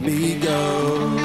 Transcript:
me go.